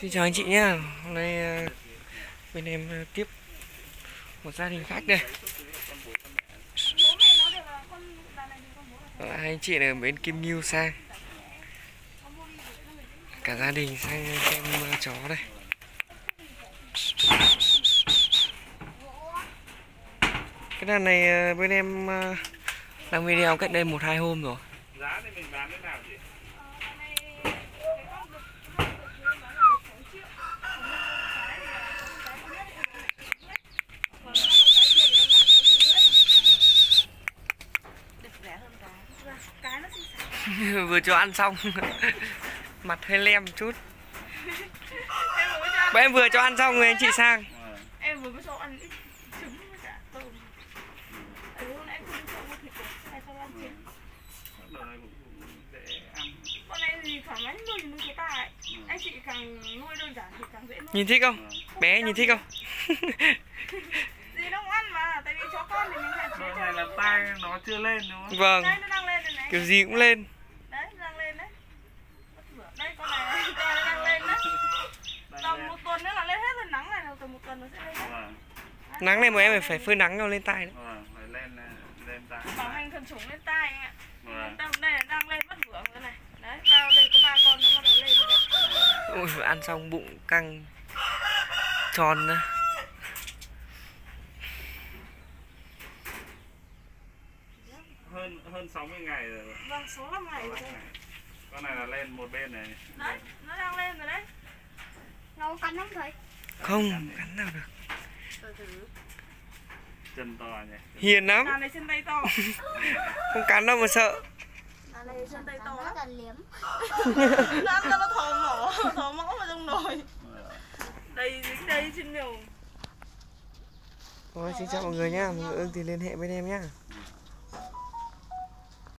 Xin chào anh chị nhé Hôm nay ờ, bên em ờ, tiếp một gia đình khác đây. Hai anh chị ở bên Kim Ngưu sang. Cả gia đình sang xem ờ, chó đây. Cái đàn này bên em ờ, làm video cách đây một hai hôm rồi. giá thì mình bán thế nào chị vừa cho ăn xong. Mặt hơi lem chút. Em em vừa cho ăn xong rồi anh chị sang. Em vừa mới cho ăn ít trứng với cả tôm. Ừ, hôm nay em không cho mua thịt hay cho ăn trứng Đồ này cũng cũng dễ ăn con này thì thoải mái nuôi nuôi cái tài anh chị càng nuôi đơn giản thì càng dễ nuôi. Nhìn thích không? Bé nhìn thích không? Gì nó ăn mà tại vì chó con thì mình hạn chế Đồ cho này là tai nó chưa lên đúng không? vâng. Nó đang kiểu gì cũng lên. Đấy đang lên đấy. Đây con này con này đang lên đấy. Tầm một tuần nữa là lên hết rồi nắng này tầm một tuần nó sẽ lên Vâng, nắng này mà em phải phơi nắng cho lên tay đấy. Vâng, phải lên lên tai. Bảo hành thần trùng lên tai anh ạ. Vâng, đây là đang lên mất vượng rồi này. Đấy vào đây có ba con nó bắt đầu lên rồi đấy. Ôi vừa ăn xong bụng căng tròn ra hơn hơn 60 ngày rồi. Vâng số năm ngày rồi. 65 con này là lên một bên này. Đấy nó đang lên rồi đấy. Nó cắn không thầy? không cắn nào được. Từ từ. Chân to nhỉ? Hiền lắm. Đàn này chân tay to. Không cắn đâu mà sợ. Đàn này chân tay to Nó lắm là liếm nó ăn ra nó thò mỏ thò mõ vào trong nồi. Đây dính đây trên miều Rồi, xin chào mọi người nhá. Mọi người ưng thì liên hệ bên em nhá